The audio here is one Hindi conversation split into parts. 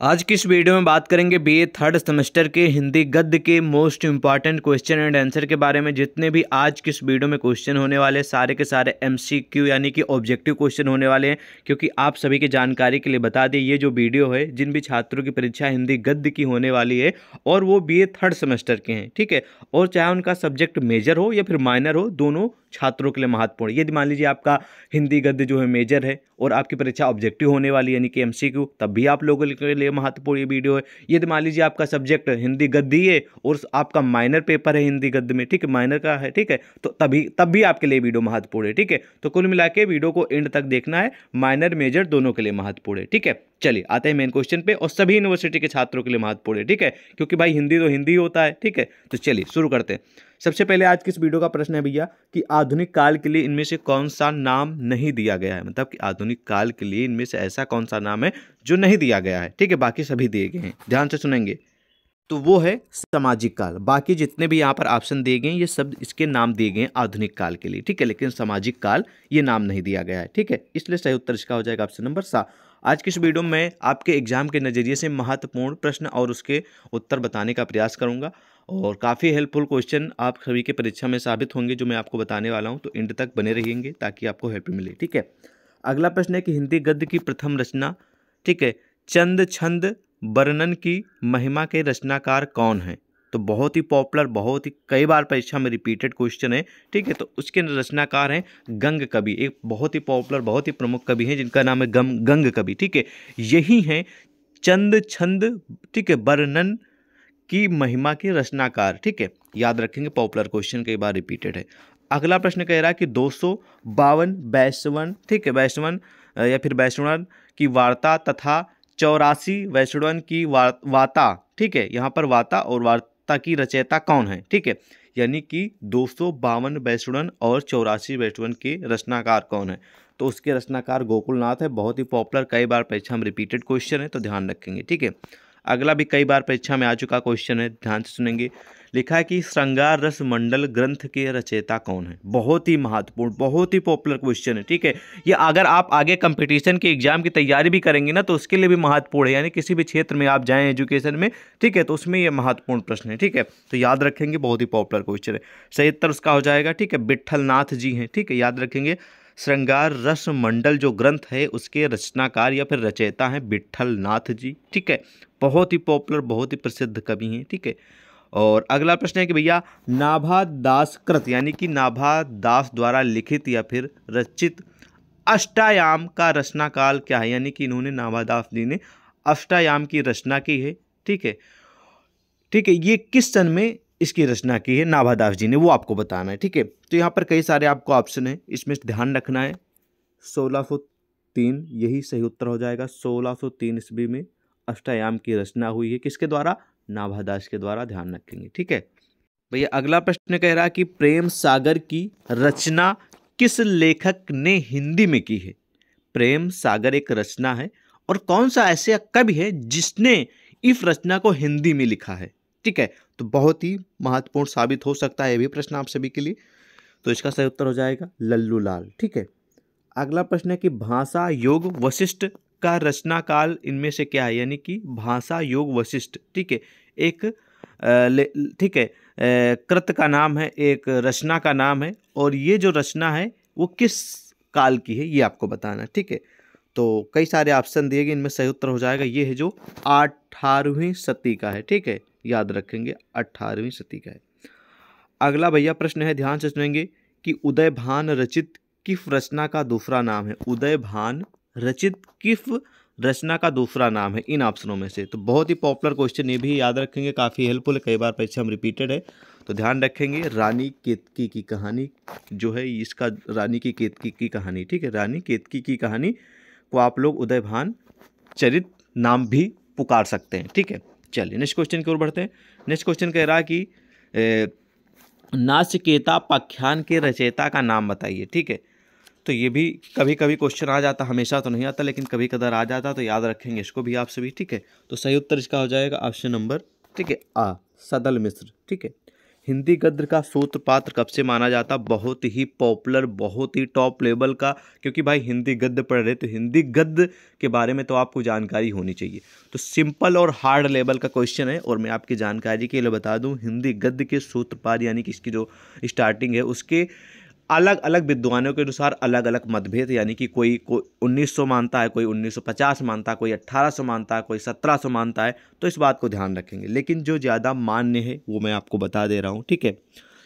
आज की इस वीडियो में बात करेंगे बीए थर्ड सेमेस्टर के हिंदी गद्य के most important question and answer के बारे में। जितने भी आज की इस वीडियो में क्वेश्चन होने वाले सारे के सारे एमसीक्यू यानी कि ऑब्जेक्टिव क्वेश्चन होने वाले हैं, क्योंकि आप सभी की जानकारी के लिए बता दें, ये जो वीडियो है, जिन भी छात्रों की परीक्षा हिंदी गद्य की होने वाली है, और वो बीए थर्ड सेमेस्टर के हैं, ठीक है? और चाहे उनका सब्जेक्ट मेजर हो या फिर माइनर हो, दोनों छात्रों के लिए महत्वपूर्ण। यदि मान लीजिए आपका हिंदी गद्य जो है मेजर है और आपकी परीक्षा ऑब्जेक्टिव होने वाली यानी कि एमसीक्यू तब भी आप लोगों के लिए महत्वपूर्ण ये वीडियो है। यदि मान लीजिए आपका सब्जेक्ट हिंदी गद्य है और आपका माइनर पेपर है हिंदी गद्य में, ठीक है माइनर का है, ठीक है तो तभी, तब भी आपके लिए वीडियो महत्वपूर्ण है, ठीक है। तो कुल मिला वीडियो को एंड तक देखना है माइनर मेजर दोनों के लिए महत्वपूर्ण है, ठीक है। चलिए, आते हैं मेन क्वेश्चन पे और सभी यूनिवर्सिटी के छात्रों के लिए महत्वपूर्ण है, ठीक है? क्योंकि भाई हिंदी तो हिंदी होता है, ठीक है? तो चलिए, शुरू करते हैं। सबसे पहले आज किस वीडियो का प्रश्न है भैया कि आधुनिक काल के लिए इनमें से कौन सा नाम नहीं दिया गया है? मतलब कि आधुनिक काल के लिए इनमें से ऐसा कौन सा नाम है जो नहीं दिया गया है, ठीक है? बाकी सभी दिए गए हैं। ध्यान से सुनेंगे। तो वो है सामाजिक काल। बाकी जितने भी यहाँ पर ऑप्शन दिए गए ये सब इसके नाम दिए गए आधुनिक काल के लिए, ठीक है? लेकिन सामाजिक काल ये नाम नहीं दिया गया है, ठीक है? इसलिए सही उत्तर इसका हो जाएगा ऑप्शन नंबर सात आज की इस वीडियो में आपके एग्ज़ाम के नज़रिए से महत्वपूर्ण प्रश्न और उसके उत्तर बताने का प्रयास करूँगा और काफ़ी हेल्पफुल क्वेश्चन आप सभी के परीक्षा में साबित होंगे जो मैं आपको बताने वाला हूँ। तो इंड तक बने रहेंगे ताकि आपको हेल्प मिले, ठीक है? अगला प्रश्न है कि हिंदी गद्य की प्रथम रचना, ठीक है, चंद छंद वर्णन की महिमा के रचनाकार कौन है? तो बहुत ही पॉपुलर, बहुत ही कई बार परीक्षा में रिपीटेड क्वेश्चन है, ठीक है? तो उसके रचनाकार हैं गंग कवि, एक बहुत ही पॉपुलर, बहुत ही प्रमुख कवि हैं जिनका नाम है गम, गंग कवि, ठीक है? यही हैं चंद छंद, ठीक है? वर्णन की महिमा के रचनाकार, ठीक है? याद रखेंगे पॉपुलर क्वेश्चन कई बार रिपीटेड है। अगला प्रश्न कह रहा है कि दो सौ बावन वैश्वन ठीक है? वैश्वन या फिर वैष्णवन की वार्ता तथा चौरासी वैष्णवन की वार्ता ठीक है? यहाँ पर वार्ता और वार्ता वार्ता की रचयिता कौन है? ठीक है, यानी कि दो सौ बावन और चौरासी वैष्णवन के रचनाकार कौन है? तो उसके रचनाकार गोकुलनाथ है, बहुत ही पॉपुलर, कई बार परीक्षा में रिपीटेड क्वेश्चन है तो ध्यान रखेंगे, ठीक है। अगला भी कई बार परीक्षा में आ चुका, क्वेश्चन है, ध्यान से सुनेंगे। लिखा है कि श्रृंगार रस मंडल ग्रंथ के रचयिता कौन है? बहुत ही महत्वपूर्ण, बहुत ही पॉपुलर क्वेश्चन है, ठीक है? ये अगर आप आगे कंपटीशन के एग्ज़ाम की तैयारी भी करेंगे ना तो उसके लिए भी महत्वपूर्ण है, यानी किसी भी क्षेत्र में आप जाएँ एजुकेशन में, ठीक है? तो उसमें ये महत्वपूर्ण प्रश्न है, ठीक है? तो याद रखेंगे, बहुत ही पॉपुलर क्वेश्चन है। सही उत्तर उसका हो जाएगा, ठीक है? बिट्ठल जी हैं, ठीक है? याद रखेंगे। श्रृंगार रस मंडल जो ग्रंथ है, उसके रचनाकार या फिर रचयिता हैं बिट्ठल नाथ जी। ठीक है? बहुत ही पॉपुलर बहुत ही प्रसिद्ध कवि हैं, ठीक है? और अगला प्रश्न है कि भैया, नाभा दास कृत यानी कि नाभा दास द्वारा लिखित या फिर रचित अष्टायाम का रचना काल क्या है? यानी कि इन्होंने नाभादास जी ने अष्टायाम की रचना की है, ठीक है? ठीक है, ये किस सन में इसकी रचना की है नाभादास जी ने, वो आपको बताना है, ठीक है? तो यहाँ पर कई सारे आपको ऑप्शन है, इसमें ध्यान रखना है। सोलह तीन, यही सही उत्तर हो जाएगा। सोलह सौ तीन ईस्वी में अष्टायाम की रचना हुई है। किसके द्वारा? नाभादास के द्वारा ध्यान रखेंगे, ठीक है? भैया, अगला प्रश्न कह रहा है कि प्रेम सागर की रचना किस लेखक ने हिंदी में की है? प्रेम सागर एक रचना है, और कौन सा ऐसे कवि है जिसने इस रचना को हिंदी में लिखा है? ठीक है तो बहुत ही महत्वपूर्ण साबित हो सकता है ये भी प्रश्न आप सभी के लिए। तो इसका सही उत्तर हो जाएगा लल्लू लाल। ठीक है, अगला प्रश्न है कि भाषा योग वशिष्ठ का रचना काल इनमें से क्या है? यानी कि भाषा योग वशिष्ठ। ठीक है, एक ठीक है कृत का नाम है, एक रचना का नाम है, और ये जो रचना है, वो किस काल की है, ये आपको बताना ठीक है तो कई सारे ऑप्शन दिए गए, इनमें सही उत्तर हो जाएगा। ये है जो अठारहवीं सती का है। ठीक है याद रखेंगे, अठारहवीं सदी का है। अगला भैया प्रश्न है, ध्यान से सुनेंगे कि उदय भान रचित किफ रचना का दूसरा नाम है। उदय भान रचित किफ रचना का दूसरा नाम है इन ऑप्शनों में से। तो बहुत ही पॉपुलर क्वेश्चन, ये भी याद रखेंगे, काफ़ी हेल्पफुल है, कई बार परीक्षा में रिपीटेड है। तो ध्यान रखेंगे, रानी केतकी की कहानी जो है, इसका रानी की केतकी की कहानी, ठीक है? रानी केतकी की कहानी को आप लोग उदय भान चरित नाम भी पुकार सकते हैं, ठीक है? चलिए नेक्स्ट क्वेश्चन की ओर बढ़ते हैं। नेक्स्ट क्वेश्चन कह रहा है कि नाचकेता पाख्यान के रचयिता का नाम बताइए, ठीक है? तो ये भी कभी कभी क्वेश्चन आ जाता, हमेशा तो नहीं आता, लेकिन कभी कदर आ जाता तो याद रखेंगे इसको भी आप सभी, ठीक है? तो सही उत्तर इसका हो जाएगा ऑप्शन नंबर ठीक है, आ, सदल मिश्र, ठीक है? हिंदी गद्र का सूत्रपात्र कब से माना जाता? बहुत ही पॉपुलर, बहुत ही टॉप लेवल का, क्योंकि भाई हिंदी गद्य पढ़ रहे तो हिंदी गद्य के बारे में तो आपको जानकारी होनी चाहिए। तो सिंपल और हार्ड लेवल का क्वेश्चन है, और मैं आपकी जानकारी के लिए बता दूँ, हिंदी गद्य के सूत्रपात यानी कि इसकी जो स्टार्टिंग है, उसके अलग अलग विद्वानों के अनुसार अलग अलग मतभेद, यानी कि कोई कोई 1900 मानता है, कोई 1950 मानता है, कोई 1800 मानता है, कोई 1700 मानता है तो इस बात को ध्यान रखेंगे। लेकिन जो ज़्यादा मान्य है, वो मैं आपको बता दे रहा हूँ, ठीक है?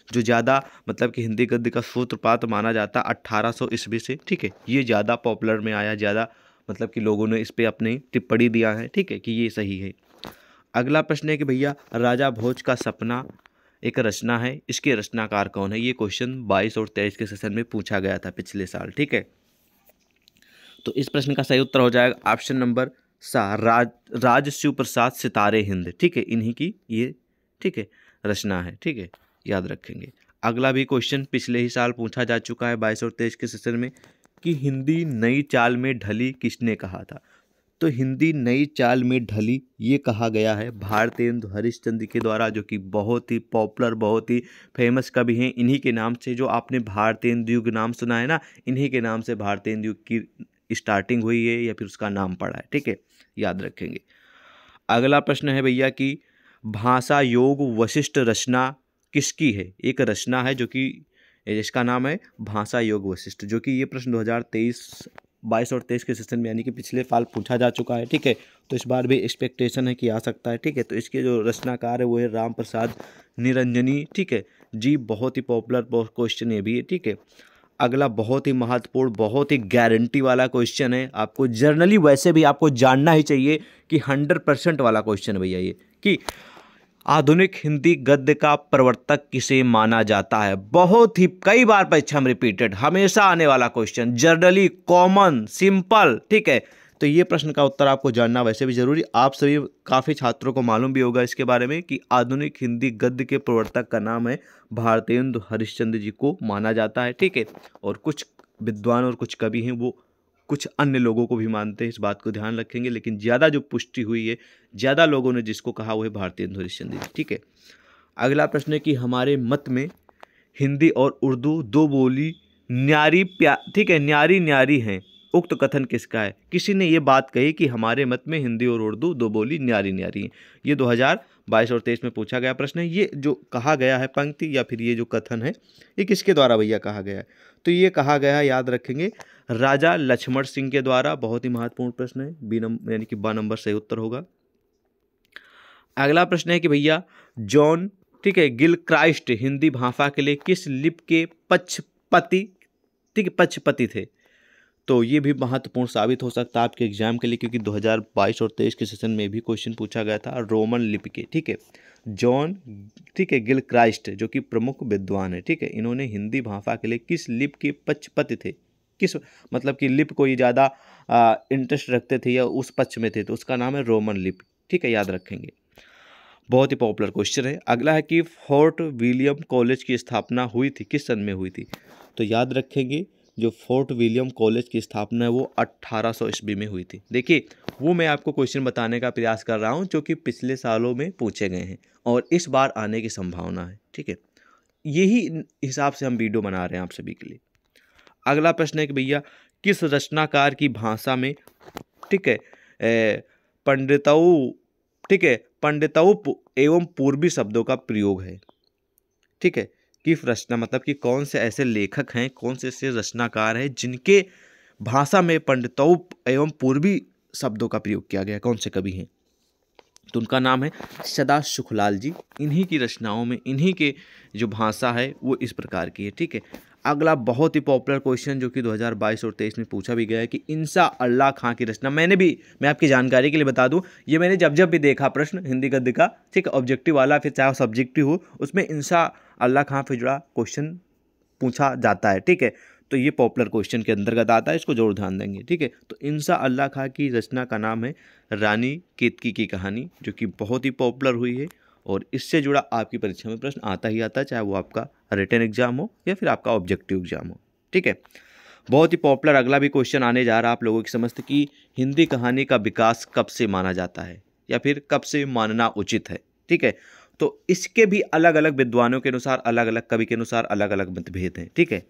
जो ज़्यादा मतलब कि हिंदी गद्य का सूत्रपात माना जाता है अट्ठारह ईस्वी से, ठीक है? ये ज़्यादा पॉपुलर में आया, ज़्यादा मतलब कि लोगों ने इस पर अपनी टिप्पणी दिया है, ठीक है, कि ये सही है। अगला प्रश्न है कि भैया, राजा भोज का सपना एक रचना है, इसके रचनाकार कौन है? ये क्वेश्चन बाईस और तेईस के सेशन में पूछा गया था पिछले साल, ठीक है? तो इस प्रश्न का सही उत्तर हो जाएगा ऑप्शन नंबर सा राज राज शिव प्रसाद सितारे हिंद, ठीक है? इन्हीं की ये, ठीक है, रचना है, ठीक है? याद रखेंगे। अगला भी क्वेश्चन पिछले ही साल पूछा जा चुका है बाईस और तेईस के सेशन में कि हिंदी नई चाल में ढली किसने कहा था? तो हिंदी नई चाल में ढली, ये कहा गया है भारतेंदु हरिश्चंद्र के द्वारा, जो कि बहुत ही पॉपुलर, बहुत ही फ़ेमस कवि हैं। इन्हीं के नाम से जो आपने भारतेंदु युग नाम सुना है ना, इन्हीं के नाम से भारतेंदु युग की स्टार्टिंग हुई है या फिर उसका नाम पड़ा है। ठीक है, याद रखेंगे। अगला प्रश्न है भैया कि भाषा योग वशिष्ठ रचना किसकी है? एक रचना है जो कि, जिसका नाम है भाषा योग वशिष्ठ, जो कि ये प्रश्न 2023 बाईस और तेईस के सेशन में, यानी कि पिछले साल पूछा जा चुका है, ठीक है? तो इस बार भी एक्सपेक्टेशन है कि आ सकता है, ठीक है? तो इसके जो रचनाकार है, वो है राम प्रसाद निरंजनी, ठीक है? जी, बहुत ही पॉपुलर क्वेश्चन ये भी है ठीक है? अगला बहुत ही महत्वपूर्ण, बहुत ही गारंटी वाला क्वेश्चन है। आपको जर्नली वैसे भी आपको जानना ही चाहिए कि हंड्रेड परसेंट वाला क्वेश्चन भैया ये, कि आधुनिक हिंदी गद्य का प्रवर्तक किसे माना जाता है? बहुत ही, कई बार परीक्षा में रिपीटेड हमेशा आने वाला क्वेश्चन जर्नली कॉमन सिंपल ठीक है? तो ये प्रश्न का उत्तर आपको जानना वैसे भी ज़रूरी, आप सभी काफ़ी छात्रों को मालूम भी होगा इसके बारे में कि आधुनिक हिंदी गद्य के प्रवर्तक का नाम है भारतेंदु हरिश्चंद्र जी को माना जाता है, ठीक है? और कुछ विद्वान और कुछ कवि हैं वो कुछ अन्य लोगों को भी मानते हैं, इस बात को ध्यान रखेंगे, लेकिन ज़्यादा जो पुष्टि हुई है, ज़्यादा लोगों ने जिसको कहा वो है भारतीय हरिश्चंद्र ठीक है? अगला प्रश्न है कि हमारे मत में हिंदी और उर्दू दो बोली न्यारी प्या, ठीक है, न्यारी न्यारी हैं। उक्त तो कथन किसका है? किसी ने ये बात कही कि हमारे मत में हिंदी और उर्दू दो बोली न्यारी न्यारी हैं। ये 2022 और तेईस में पूछा गया प्रश्न है, ये जो कहा गया है पंक्ति या फिर ये जो कथन है, ये किसके द्वारा भैया कहा गया है? तो ये कहा गया है, याद रखेंगे, राजा लक्ष्मण सिंह के द्वारा, बहुत ही महत्वपूर्ण प्रश्न है, बी नंबर यानी कि बा नंबर सही उत्तर होगा। अगला प्रश्न है कि भैया, जॉन, ठीक है, गिल क्राइस्ट हिंदी भाषा के लिए किस लिप के पक्षपति, ठीक है, पक्षपति थे? तो ये भी महत्वपूर्ण साबित हो सकता है आपके एग्ज़ाम के लिए क्योंकि 2022 और 23 के सेशन में भी क्वेश्चन पूछा गया था रोमन लिपि के, ठीक है? जॉन, ठीक है, गिल क्राइस्ट जो कि प्रमुख विद्वान है, ठीक है? इन्होंने हिंदी भाषा के लिए किस लिप के पक्षपति थे? किस मतलब कि लिप को ये ज़्यादा इंटरेस्ट रखते थे या उस पक्ष में थे? तो उसका नाम है रोमन लिप, ठीक है? याद रखेंगे। बहुत ही पॉपुलर क्वेश्चन है। अगला है कि फोर्ट विलियम कॉलेज की स्थापना हुई थी, किस सन में हुई थी? तो याद रखेंगे जो फोर्ट विलियम कॉलेज की स्थापना है, वो 1800 ईस्वी में हुई थी। देखिए, वो मैं आपको क्वेश्चन बताने का प्रयास कर रहा हूँ, जो कि पिछले सालों में पूछे गए हैं और इस बार आने की संभावना है, ठीक है? यही हिसाब से हम वीडियो बना रहे हैं आप सभी के लिए। अगला प्रश्न है कि भैया, किस रचनाकार की भाषा में, ठीक है पंडितऊ, ठीक है, पंडितऊ एवं पूर्वी शब्दों का प्रयोग है? ठीक है किस रचना मतलब कि कौन से ऐसे लेखक हैं, कौन से ऐसे रचनाकार हैं, जिनके भाषा में पंडितोप एवं पूर्वी शब्दों का प्रयोग किया गया, कौन से कवि हैं? तो उनका नाम है सदा सुखलाल जी। इन्हीं की रचनाओं में, इन्हीं के जो भाषा है, वो इस प्रकार की है, ठीक है? अगला बहुत ही पॉपुलर क्वेश्चन जो कि 2022 और 23 में पूछा भी गया है कि इंसा अल्लाह खां की रचना। मैंने भी, मैं आपकी जानकारी के लिए बता दूँ, ये मैंने जब जब भी देखा प्रश्न, हिंदी गद्य का, ठीक है ऑब्जेक्टिव वाला, फिर चाहे सब्जेक्टिव हो, उसमें इंसा अल्लाह खां से जुड़ा क्वेश्चन पूछा जाता है, ठीक है? तो ये पॉपुलर क्वेश्चन के अंतर्गत आता है, इसको ज़रूर ध्यान देंगे, ठीक है? तो इंसा अल्लाह खां की रचना का नाम है रानी केतकी की कहानी, जो कि बहुत ही पॉपुलर हुई है। और इससे जुड़ा आपकी परीक्षा में प्रश्न आता ही आता है, चाहे वो आपका रिटर्न एग्ज़ाम हो या फिर आपका ऑब्जेक्टिव एग्ज़ाम हो। ठीक है? बहुत ही पॉपुलर अगला भी क्वेश्चन आने जा रहा है आप लोगों की समझते कि, हिंदी कहानी का विकास कब से माना जाता है? या फिर कब से मानना उचित है? ठीक है? तो इसके भी अलग अलग विद्वानों के अनुसार अलग अलग कवि के अनुसार अलग अलग मतभेद हैं। ठीक है?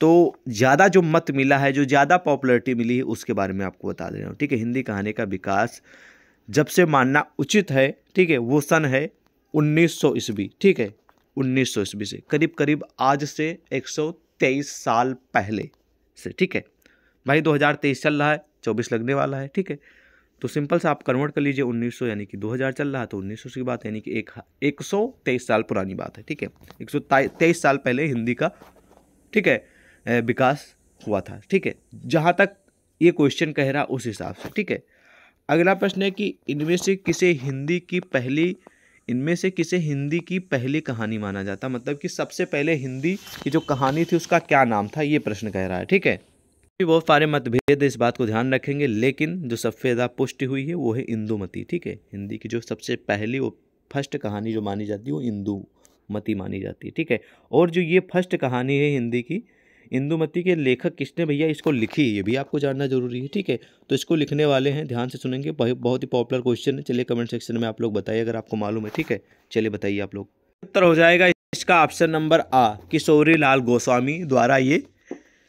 तो ज़्यादा जो मत मिला है, जो ज़्यादा पॉपुलरिटी मिली है, उसके बारे में आपको बता दे रहा हूँ। ठीक है? हिंदी कहानी का विकास जब से मानना उचित है, ठीक है, वो सन है 1900 ईस्वी, ठीक है 1900 ईस्वी से, करीब करीब आज से 123 साल पहले से, ठीक है। भाई 2023 चल रहा है 24 लगने वाला है, ठीक है। तो सिंपल से आप कन्वर्ट कर लीजिए 1900 यानी कि 2000 चल रहा है तो 1900 की बात यानी कि एक एक साल पुरानी बात है, ठीक है। एक सौ तेईस साल पहले हिंदी का, ठीक है विकास हुआ था, ठीक है। जहाँ तक ये क्वेश्चन कह रहा, उस हिसाब से, ठीक है। अगला प्रश्न है कि इनमें से किसे हिंदी की पहली, इनमें से किसे हिंदी की पहली कहानी माना जाता? मतलब कि सबसे पहले हिंदी की जो कहानी थी, उसका क्या नाम था? ये प्रश्न कह रहा है, ठीक है? भी बहुत सारे मतभेद इस बात को ध्यान रखेंगे, लेकिन जो सबसे ज़्यादा पुष्टि हुई है, वो है इंदुमती, ठीक है? हिंदी की जो सबसे पहली वो फ़र्स्ट कहानी जो मानी जाती है, वो इंदुमती मानी जाती है, ठीक है? और जो ये फ़र्स्ट कहानी है हिंदी की इंदुमती के लेखक किसने भैया इसको लिखी ये भी आपको जानना ज़रूरी है, ठीक है? तो इसको लिखने वाले हैं, ध्यान से सुनेंगे। बहुत ही पॉपुलर क्वेश्चन है, चलिए कमेंट सेक्शन में आप लोग बताइए अगर आपको मालूम है, ठीक है? चलिए बताइए आप लोग। उत्तर हो जाएगा इसका ऑप्शन नंबर आ, किशोरी लाल गोस्वामी द्वारा ये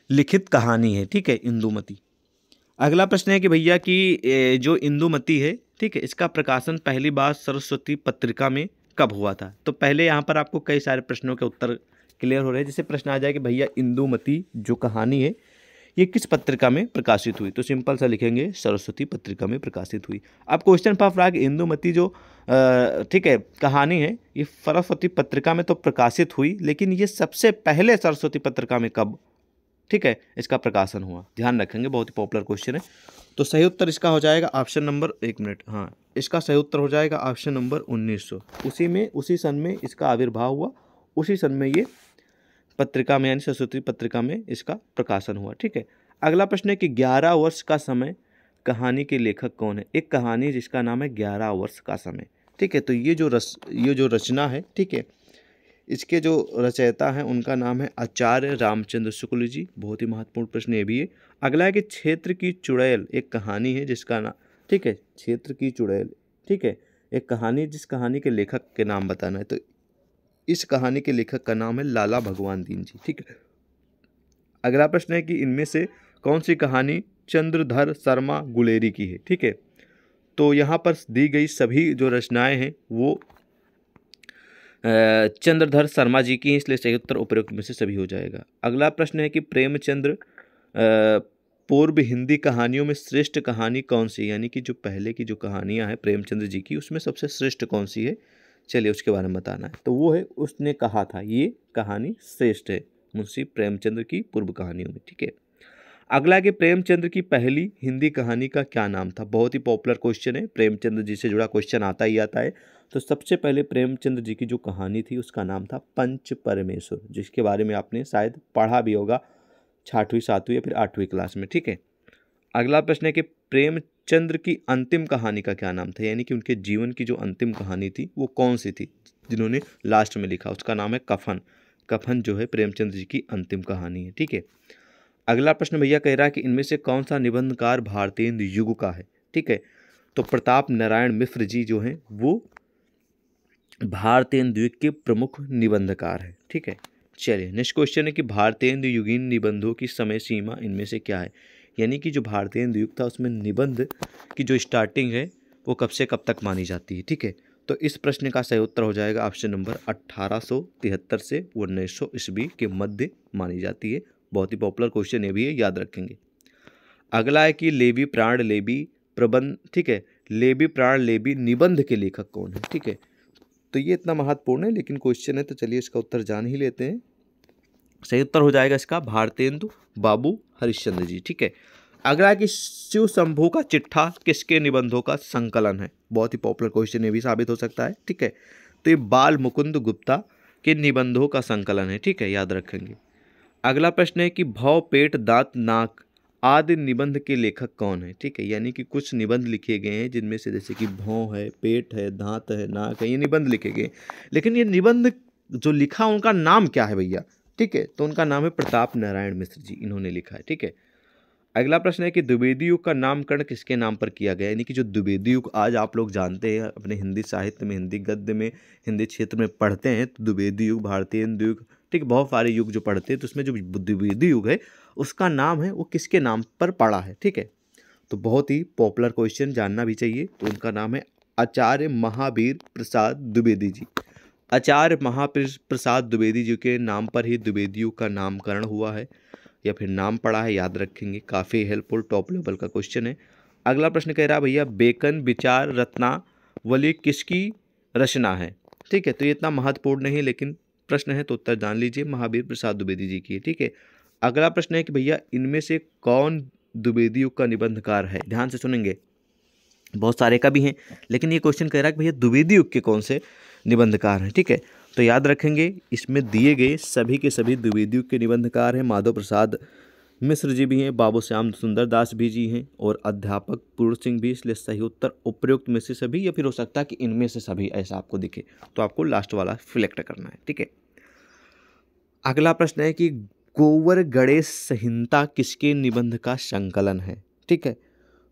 लिखित कहानी है, ठीक है, इंदुमती। अगला प्रश्न है कि भैया कि जो इंदुमती है, ठीक है, इसका प्रकाशन पहली बार सरस्वती पत्रिका में कब हुआ था? तो पहले यहाँ पर आपको कई सारे प्रश्नों के उत्तर क्लियर हो रहे हैं। जैसे प्रश्न आ जाए कि भैया इंदुमती जो कहानी है, ये किस पत्रिका में प्रकाशित हुई? तो सिंपल सा लिखेंगे, सरस्वती पत्रिका में प्रकाशित हुई। अब क्वेश्चन पफ कि इंदुमती जो ठीक है, कहानी है, ये सरस्वती पत्रिका में तो प्रकाशित हुई, लेकिन ये सबसे पहले सरस्वती पत्रिका में कब, ठीक है, इसका प्रकाशन हुआ? ध्यान रखेंगे, बहुत ही पॉपुलर क्वेश्चन है। तो सही उत्तर इसका हो जाएगा ऑप्शन नंबर एक मिनट हाँ इसका सही उत्तर हो जाएगा ऑप्शन नंबर 1900 उसी में, उसी सन में इसका आविर्भाव हुआ, उसी सन में ये पत्रिका में, यानी सरस्वती पत्रिका में इसका प्रकाशन हुआ, ठीक है? अगला प्रश्न है कि ग्यारह वर्ष का समय कहानी के लेखक कौन है? एक कहानी जिसका नाम है ग्यारह वर्ष का समय, ठीक है? तो ये जो रस, ये जो रचना है, ठीक है, इसके जो रचयिता हैं, उनका नाम है आचार्य रामचंद्र शुक्ल जी। बहुत ही महत्वपूर्ण प्रश्न ये भी है। अगला है कि क्षेत्र की चुड़ैल एक कहानी है जिसका नाम ठीक है, क्षेत्र की चुड़ैल, ठीक है? एक कहानी, जिस कहानी के लेखक के नाम बताना है तो इस कहानी के लेखक का नाम है लाला भगवान दीन जी। ठीक है। अगला प्रश्न है कि इनमें से कौन सी कहानी चंद्रधर शर्मा गुलेरी की है? ठीक है। तो यहाँ पर दी गई सभी जो रचनाएँ हैं वो चंद्रधर शर्मा जी की हैं इसलिए सही उत्तर उपयुक्त में से सभी हो जाएगा। अगला प्रश्न है कि प्रेमचंद्र पूर्व हिंदी कहानियों में श्रेष्ठ कहानी कौन सी यानी कि जो पहले की जो कहानियाँ हैं प्रेमचंद्र जी की उसमें सबसे श्रेष्ठ कौन सी है? चलिए उसके बारे में बताना है। तो वो है, उसने कहा था, ये कहानी श्रेष्ठ है, मुंशी प्रेमचंद्र की पूर्व कहानियों में, ठीक है? अगला के प्रेमचंद्र की पहली हिंदी कहानी का क्या नाम था? बहुत ही पॉपुलर क्वेश्चन है प्रेमचंद्र जी से जुड़ा क्वेश्चन आता ही आता है। तो सबसे पहले प्रेमचंद्र जी की जो कहानी थी, उसका नाम था पंच परमेश्वर, जिसके बारे में आपने शायद पढ़ा भी होगा, छठवीं, सातवीं या फिर आठवीं क्लास में, ठीक है? अगला प्रश्न है कि प्रेमचंद्र की अंतिम कहानी का क्या नाम था? यानी कि उनके जीवन की जो अंतिम कहानी थी, वो कौन सी थी? जिन्होंने लास्ट में लिखा, उसका नाम है कफन। कफन जो है प्रेमचंद्र जी की अंतिम कहानी है, ठीक है? अगला प्रश्न भैया कह रहा है कि इनमें से कौन सा निबंधकार भारतीय युग का है, ठीक है? तो प्रताप नारायण मिश्र जी जो हैं, वो भारतीय के प्रमुख निबंधकार है, ठीक है? चलिए नेक्स्ट क्वेश्चन है कि भारतीय युगीन निबंधों की समय सीमा इनमें से क्या है? यानी कि जो भारतीय द्वीप था, उसमें निबंध की जो स्टार्टिंग है, वो कब से कब तक मानी जाती है, ठीक है? तो इस प्रश्न का सही उत्तर हो जाएगा ऑप्शन नंबर अट्ठारह से उन्नीस सौ ईस्वी के मध्य मानी जाती है। बहुत ही पॉपुलर क्वेश्चन ये भी है, याद रखेंगे। अगला है कि लेबी प्राण लेबी प्रबंध, ठीक है? लेबी प्राण लेबी निबंध के लेखक कौन है, ठीक है? तो ये इतना महत्वपूर्ण है, लेकिन क्वेश्चन है तो चलिए इसका उत्तर जान ही लेते हैं। सही उत्तर हो जाएगा इसका भारतेंदु बाबू हरिश्चंद्र जी, ठीक है? अगला कि शिव शंभू का चिट्ठा किसके निबंधों का संकलन है? बहुत ही पॉपुलर क्वेश्चन ये भी साबित हो सकता है, ठीक है? तो ये बाल मुकुंद गुप्ता के निबंधों का संकलन है, ठीक है? याद रखेंगे। अगला प्रश्न है कि भव, पेट, दांत, नाक आदि निबंध के लेखक कौन है? ठीक है, यानी कि कुछ निबंध लिखे गए हैं, जिनमें से जैसे कि भौं है, पेट है, दांत है, नाक है, ये निबंध लिखे गए लेकिन ये निबंध जो लिखा, उनका नाम क्या है भैया? ठीक है तो उनका नाम है प्रताप नारायण मिश्र जी, इन्होंने लिखा है, ठीक है। अगला प्रश्न है कि द्विवेदी युग का नामकरण किसके नाम पर किया गया यानी कि जो द्विवेदी युग आज आप लोग जानते हैं, अपने हिंदी साहित्य में, हिंदी गद्य में, हिंदी क्षेत्र में पढ़ते हैं तो द्विवेदी युग भारतीय हिंदू युग, ठीक है, बहुत सारे युग जो पढ़ते हैं तो उसमें जो द्विवेदी युग है, उसका नाम है, वो किसके नाम पर पड़ा है, ठीक है। तो बहुत ही पॉपुलर क्वेश्चन, जानना भी चाहिए तो उनका नाम है आचार्य महावीर प्रसाद द्विवेदी जी। आचार्य महाप्रसाद द्विवेदी जी के नाम पर ही द्विवेदी युग का नामकरण हुआ है, या फिर नाम पड़ा है, याद रखेंगे। काफ़ी हेल्पफुल टॉप लेवल का क्वेश्चन है। अगला प्रश्न कह रहा है, भैया, बेकन, विचार रत्नावली किसकी रचना है? ठीक है तो ये इतना महत्वपूर्ण नहीं, लेकिन प्रश्न है तो उत्तर जान लीजिए महावीर प्रसाद द्विवेदी जी की। ठीक है, अगला प्रश्न है कि भैया, इनमें से कौन द्विवेदी युग का निबंधकार है? ध्यान से सुनेंगे। बहुत सारे का भी हैं, लेकिन ये क्वेश्चन कह रहा है कि भैया, द्विवेदी युग के कौन से? निबंधकार हैं, ठीक है? तो याद रखेंगे, इसमें दिए गए सभी के सभी द्विवेदी युग के निबंधकार हैं, माधव प्रसाद मिश्र जी भी हैं, बाबू श्याम सुंदर दास भी जी हैं, और अध्यापक पूर्ण सिंह भी, इसलिए सही उत्तर उपयुक्त में से सभी, या फिर हो सकता है कि इनमें से सभी ऐसा आपको दिखे। तो आपको लास्ट वाला सिलेक्ट करना है, ठीक है? अगला प्रश्न है कि गोवर गणेश संहिता किसके निबंध का संकलन है, ठीक है?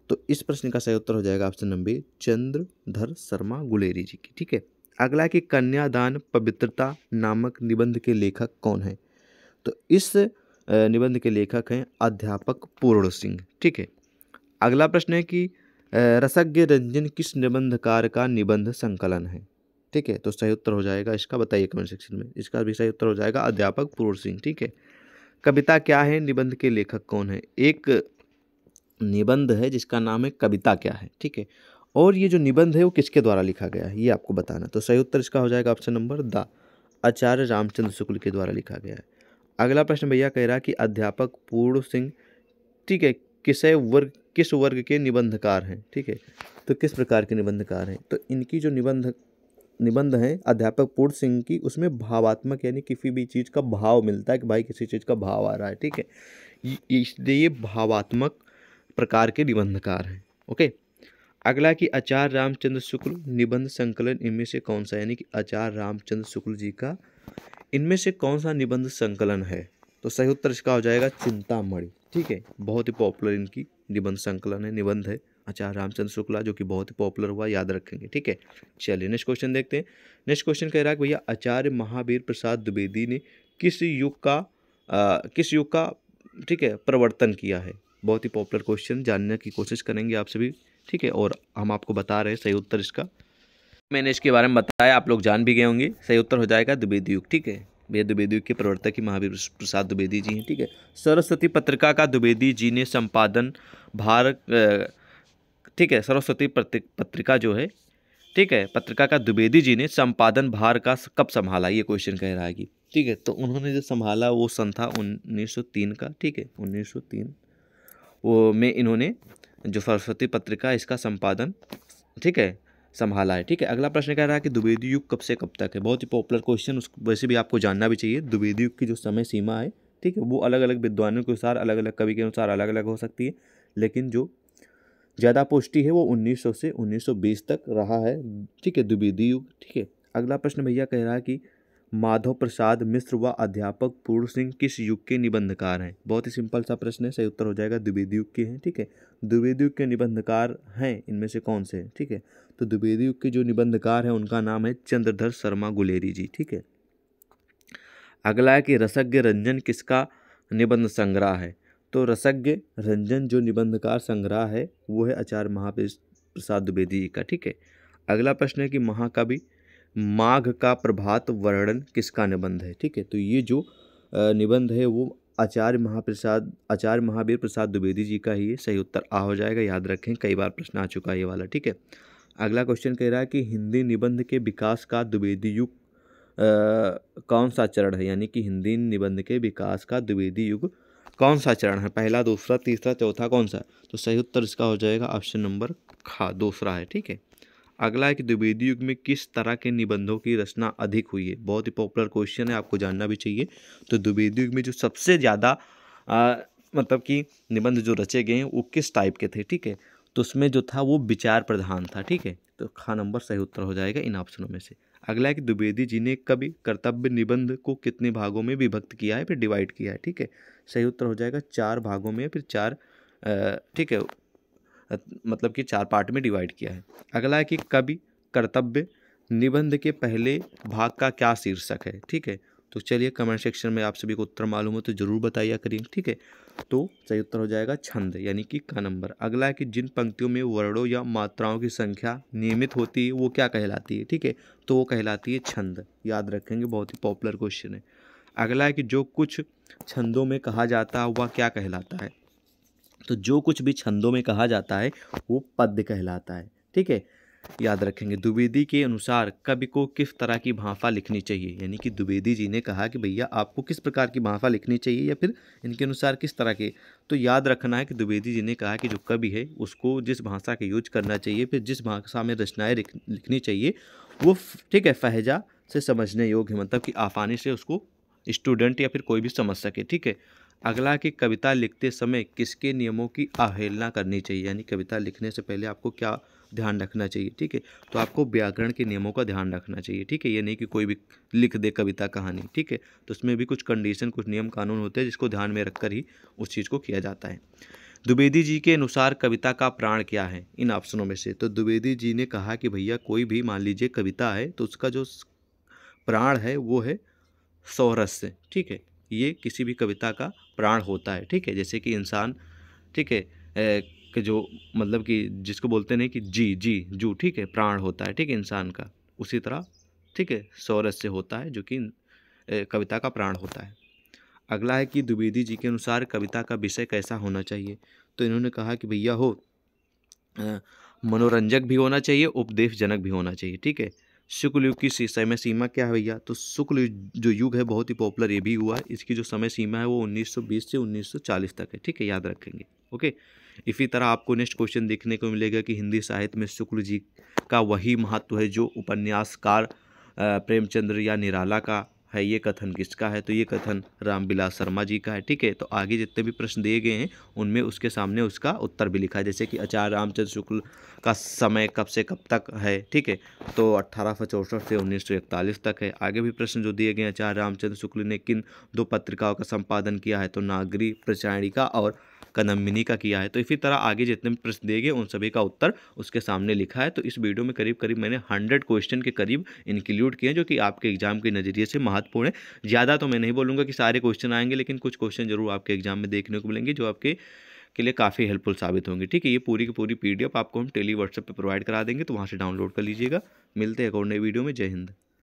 तो इस प्रश्न का सही उत्तर हो जाएगा ऑप्शन नंबर चंद्रधर शर्मा गुलेरी जी की, ठीक है? अगला कि कन्यादान पवित्रता नामक निबंध के लेखक कौन है? तो इस निबंध के लेखक हैं अध्यापक पूर्ण सिंह, ठीक है? अगला प्रश्न है कि रसज्ञ रंजन किस निबंधकार का निबंध संकलन है? ठीक है तो सही उत्तर हो जाएगा इसका, बताइए कमेंट सेक्शन में। इसका भी सही उत्तर हो जाएगा अध्यापक पूर्ण सिंह, ठीक है? कविता क्या है? निबंध के लेखक कौन है? एक निबंध है जिसका नाम है कविता क्या है, ठीक है? और ये जो निबंध है, वो किसके द्वारा लिखा गया है, ये आपको बताना तो सही उत्तर इसका हो जाएगा ऑप्शन नंबर द, आचार्य रामचंद्र शुक्ल के द्वारा लिखा गया है। अगला प्रश्न भैया कह रहा कि अध्यापक पूर्ण सिंह, ठीक है, किस वर्ग किस वर्ग के निबंधकार हैं, ठीक है तो किस प्रकार के निबंधकार हैं तो इनकी जो निबंध निबंध हैं, अध्यापक पूर्ण सिंह की, उसमें भावात्मक यानी किसी भी चीज़ का भाव मिलता है कि भाई किसी चीज़ का भाव आ रहा है, ठीक है इसलिए ये भावात्मक प्रकार के निबंधकार हैं, ओके? अगला कि आचार्य रामचंद्र शुक्ल निबंध संकलन इनमें से कौन सा यानी कि आचार्य रामचंद्र शुक्ल जी का इनमें से कौन सा निबंध संकलन है? तो सही उत्तर इसका हो जाएगा चिंतामणि। ठीक है? बहुत ही पॉपुलर इनकी निबंध संकलन है निबंध है आचार्य रामचंद्र शुक्ला जो कि बहुत ही पॉपुलर हुआ याद रखेंगे। ठीक है? चलिए नेक्स्ट क्वेश्चन देखते हैं। नेक्स्ट क्वेश्चन कह रहा है भैया आचार्य महावीर प्रसाद द्विवेदी ने किस युग का आ, किस युग का ठीक है प्रवर्तन किया है? बहुत ही पॉपुलर क्वेश्चन जानने की कोशिश करेंगे आप सभी। ठीक है, और हम आपको बता रहे हैं सही उत्तर इसका। मैंने इसके बारे में बताया, आप लोग जान भी गए होंगे, सही उत्तर हो जाएगा द्विवेदी युग, ठीक है? भैया, द्विवेदी युग के प्रवर्तक ही महावीर प्रसाद द्विवेदी जी हैं, ठीक है? सरस्वती पत्रिका का द्विवेदी जी ने संपादन भार ठीक है, सरस्वती पत्रिका जो है, ठीक है, पत्रिका का द्विवेदी जी ने संपादन भार का कब संभाला, ये क्वेश्चन कह रहा है कि, ठीक है? तो उन्होंने जो संभाला, वो सन था 1903 का, ठीक है? 1903 वो में इन्होंने जो सरस्वती पत्रिका इसका संपादन, ठीक है, संभाला है, ठीक है। अगला प्रश्न कह रहा है कि द्विवेदी युग कब से कब तक है? बहुत ही पॉपुलर क्वेश्चन उस, वैसे भी आपको जानना भी चाहिए। द्विवेदी युग की जो समय सीमा है, ठीक है, वो अलग अलग विद्वानों के अनुसार अलग अलग कवि के अनुसार अलग अलग हो सकती है, लेकिन जो ज़्यादा पुष्टि है, वो 1900 से 1920 तक रहा है, ठीक है, द्विवेदी युग, ठीक है। अगला प्रश्न भैया कह रहा है कि माधव प्रसाद मिश्र व अध्यापक पूर्ण सिंह किस युग के निबंधकार हैं? बहुत ही सिंपल सा प्रश्न है, सही उत्तर हो जाएगा द्विवेदी युग के हैं, ठीक है? द्विवेदी युग के निबंधकार हैं, इनमें से कौन से हैं, ठीक है? तो द्विवेदी युग के जो निबंधकार हैं, उनका नाम है चंद्रधर शर्मा गुलेरी जी, ठीक है? अगला है कि रसज्ञ रंजन किसका निबंध संग्रह है? तो रसज्ञ रंजन जो निबंधकार संग्रह है, वो है आचार्य महाप्रसाद द्विवेदी जी का, ठीक है? अगला प्रश्न है कि महाकवि माघ का प्रभात वर्णन किसका निबंध है? ठीक है तो ये जो निबंध है वो आचार्य महाप्रसाद, आचार्य महावीर प्रसाद द्विवेदी जी का ही सही उत्तर आ हो जाएगा, याद रखें, कई बार प्रश्न आ चुका है ये वाला, ठीक है। अगला क्वेश्चन कह रहा है कि हिंदी निबंध के विकास का द्विवेदी युग कौन सा चरण है? यानी कि हिंदी निबंध के विकास का द्विवेदी युग कौन सा चरण है? पहला, दूसरा, तीसरा, चौथा कौन सा? तो सही उत्तर इसका हो जाएगा ऑप्शन नंबर खा, दूसरा है, ठीक है। अगला है कि द्विवेदी युग में किस तरह के निबंधों की रचना अधिक हुई है? बहुत ही पॉपुलर क्वेश्चन है, आपको जानना भी चाहिए। तो द्विवेदी युग में जो सबसे ज़्यादा मतलब कि निबंध जो रचे गए हैं, वो किस टाइप के थे? ठीक है? तो उसमें जो था, वो विचार प्रधान था, ठीक है? तो खा नंबर सही उत्तर हो जाएगा इन ऑप्शनों में से। अगला है कि द्विवेदी जी ने कभी कर्तव्य निबंध को कितने भागों में विभक्त किया है, फिर डिवाइड किया है, ठीक है? सही उत्तर हो जाएगा चार भागों में, फिर चार ठीक है? मतलब कि चार पार्ट में डिवाइड किया है। अगला है कि कवि, कर्तव्य, निबंध के पहले भाग का क्या शीर्षक है, ठीक है? तो चलिए कमेंट सेक्शन में आप सभी को उत्तर मालूम हो तो ज़रूर बताइए करिए, ठीक है? तो सही उत्तर हो जाएगा छंद, यानी कि का नंबर। अगला है कि जिन पंक्तियों में वर्णों या मात्राओं की संख्या नियमित होती है, वो क्या कहलाती है, ठीक है? तो वो कहलाती है छंद। याद रखेंगे, बहुत ही पॉपुलर क्वेश्चन है। अगला है कि जो कुछ छंदों में कहा जाता है, वह क्या कहलाता है? तो जो कुछ भी छंदों में कहा जाता है, वो पद्य कहलाता है। ठीक है? याद रखेंगे, द्विवेदी के अनुसार कवि को किस तरह की भाफा लिखनी चाहिए? यानी कि द्विवेदी जी ने कहा कि भैया, आपको किस प्रकार की भाफा लिखनी चाहिए या फिर इनके अनुसार किस तरह के? तो याद रखना है कि द्विवेदी जी ने कहा कि जो कवि है, उसको जिस भाषा का यूज़ करना चाहिए, फिर जिस भाषा में रचनाएँ लिखनी चाहिए, वो ठीक है, फहजा से समझने योग्य मतलब कि आसानी से उसको स्टूडेंट या फिर कोई भी समझ सके। ठीक है? अगला कि कविता लिखते समय किसके नियमों की अवहेलना करनी चाहिए? यानी कविता लिखने से पहले आपको क्या ध्यान रखना चाहिए? ठीक है? तो आपको व्याकरण के नियमों का ध्यान रखना चाहिए। ठीक है? ये नहीं कि कोई भी लिख दे कविता कहानी। ठीक है? तो उसमें भी कुछ कंडीशन कुछ नियम कानून होते हैं जिसको ध्यान में रखकर ही उस चीज़ को किया जाता है। द्विवेदी जी के अनुसार कविता का प्राण क्या है? इन ऑप्शनों में से। तो द्विवेदी जी ने कहा कि भैया, कोई भी मान लीजिए कविता है तो उसका जो प्राण है, वो है सौरस्य। ठीक है? ये किसी भी कविता का प्राण होता है, ठीक है? जैसे कि इंसान, ठीक है कि जो मतलब कि जिसको बोलते नहीं कि जी जी, जू, ठीक है, प्राण होता है, ठीक है, इंसान का, उसी तरह, ठीक है सौरस से होता है, जो कि कविता का प्राण होता है। अगला है कि द्विवेदी जी के अनुसार कविता का विषय कैसा होना चाहिए? तो इन्होंने कहा कि भैया हो मनोरंजक भी होना चाहिए, उपदेशजनक भी होना चाहिए, ठीक है? शुक्ल युग की समय सीमा क्या है भैया? तो शुक्ल जो युग है, बहुत ही पॉपुलर ये भी हुआ है। इसकी जो समय सीमा है, वो 1920 से 1940 तक है। ठीक है, याद रखेंगे। ओके? इसी तरह आपको नेक्स्ट क्वेश्चन देखने को मिलेगा कि हिंदी साहित्य में शुक्ल जी का वही महत्व है जो उपन्यासकार प्रेमचंद्र या निराला का है, ये कथन किसका है? तो ये कथन रामविलास शर्मा जी का है, ठीक है? तो आगे जितने भी प्रश्न दिए गए हैं, उनमें उसके सामने उसका उत्तर भी लिखा है, जैसे कि आचार्य रामचंद्र शुक्ल का समय कब से कब तक है, ठीक है? तो अट्ठारह सौ उन्नीस सौ इकतालीस तक है। आगे भी प्रश्न जो दिए गए हैं, आचार्य रामचंद्र शुक्ल ने किन दो पत्रिकाओं का संपादन किया है? तो नागरी प्रचारिका और कदम्बिनी का किया है। तो इसी तरह आगे जितने भी प्रश्न दिए गए, उन सभी का उत्तर उसके सामने लिखा है। तो इस वीडियो में करीब करीब मैंने हंड्रेड क्वेश्चन के करीब इंक्लूड किए जो कि आपके एग्ज़ाम के नज़रिए से महत्वपूर्ण है। ज़्यादा तो मैं नहीं बोलूँगा कि सारे क्वेश्चन आएँगे, लेकिन कुछ क्वेश्चन ज़रूर आपके एग्ज़ाम में देखने को मिलेंगे, जो आपके के लिए काफ़ी हेल्पफुल साबित होंगे। ठीक है, ये पूरी की पूरी पीडीएफ आपको हम टेली व्हाट्सएप पे प्रोवाइड करा देंगे तो वहाँ से डाउनलोड कर लीजिएगा। मिलते हैं एक और नई वीडियो में। जय हिंद।